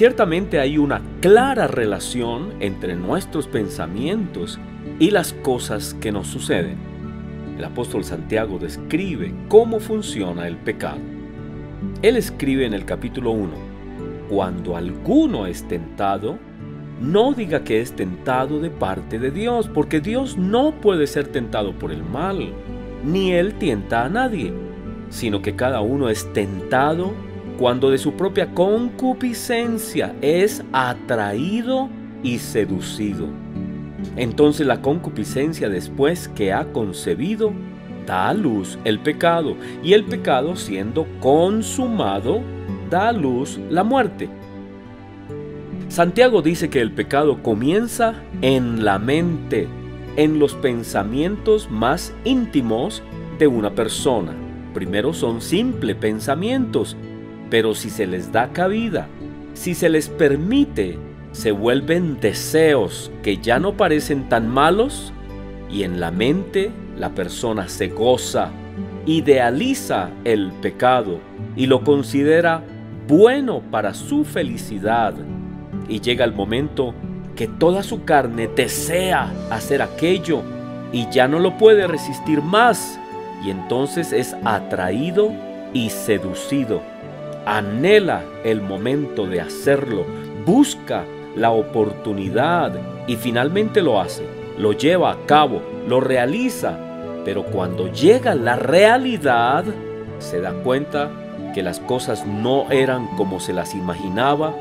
Ciertamente hay una clara relación entre nuestros pensamientos y las cosas que nos suceden. El apóstol Santiago describe cómo funciona el pecado. Él escribe en el capítulo 1, cuando alguno es tentado, no diga que es tentado de parte de Dios, porque Dios no puede ser tentado por el mal, ni Él tienta a nadie, sino que cada uno es tentado cuando de su propia concupiscencia es atraído y seducido. Entonces la concupiscencia después que ha concebido da a luz el pecado y el pecado siendo consumado da a luz la muerte. Santiago dice que el pecado comienza en la mente, en los pensamientos más íntimos de una persona. Primero son simples pensamientos, pero si se les da cabida, si se les permite, se vuelven deseos que ya no parecen tan malos y en la mente la persona se goza, idealiza el pecado y lo considera bueno para su felicidad. Y llega el momento que toda su carne desea hacer aquello y ya no lo puede resistir más y entonces es atraído y seducido. Anhela el momento de hacerlo, busca la oportunidad y finalmente lo hace, lo lleva a cabo, lo realiza, pero cuando llega la realidad se da cuenta que las cosas no eran como se las imaginaba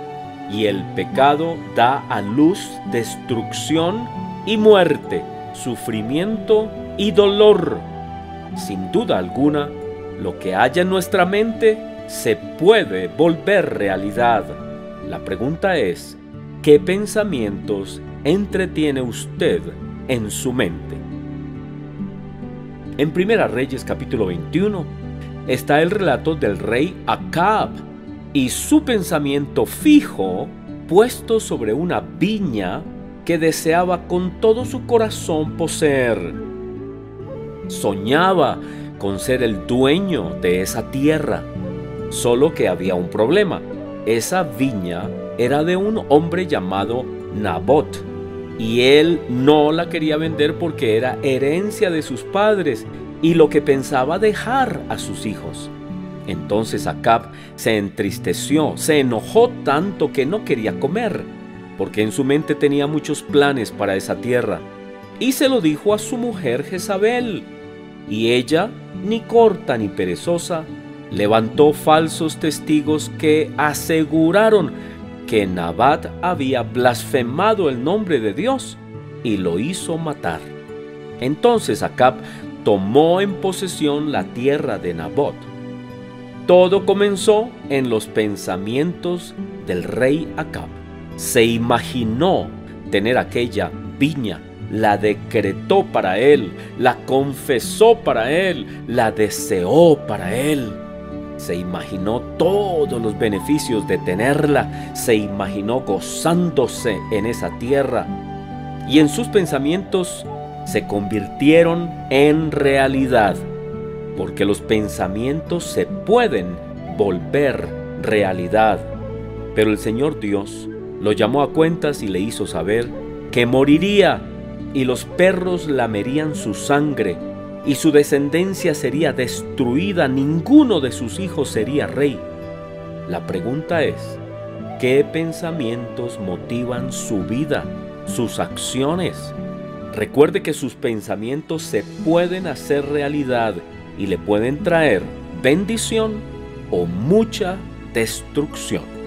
y el pecado da a luz destrucción y muerte, sufrimiento y dolor. Sin duda alguna, lo que haya en nuestra mente se puede volver realidad. La pregunta es, ¿qué pensamientos entretiene usted en su mente? En Primera Reyes capítulo 21 está el relato del rey Acab y su pensamiento fijo puesto sobre una viña que deseaba con todo su corazón poseer. Soñaba con ser el dueño de esa tierra Solo que había un problema. Esa viña era de un hombre llamado Nabot y él no la quería vender porque era herencia de sus padres y lo que pensaba dejar a sus hijos. Entonces Acab se entristeció, se enojó tanto que no quería comer, porque en su mente tenía muchos planes para esa tierra, y se lo dijo a su mujer Jezabel. Y ella, ni corta ni perezosa, levantó falsos testigos que aseguraron que Nabat había blasfemado el nombre de Dios y lo hizo matar. Entonces Acab tomó en posesión la tierra de Nabot. Todo comenzó en los pensamientos del rey Acab. Se imaginó tener aquella viña, la decretó para él, la confesó para él, la deseó para él se imaginó todos los beneficios de tenerla, se imaginó gozándose en esa tierra y en sus pensamientos se convirtieron en realidad, porque los pensamientos se pueden volver realidad. Pero el Señor Dios lo llamó a cuentas y le hizo saber que moriría y los perros lamerían su sangre y su descendencia sería destruida, ninguno de sus hijos sería rey. La pregunta es, ¿qué pensamientos motivan su vida, sus acciones? Recuerde que sus pensamientos se pueden hacer realidad y le pueden traer bendición o mucha destrucción.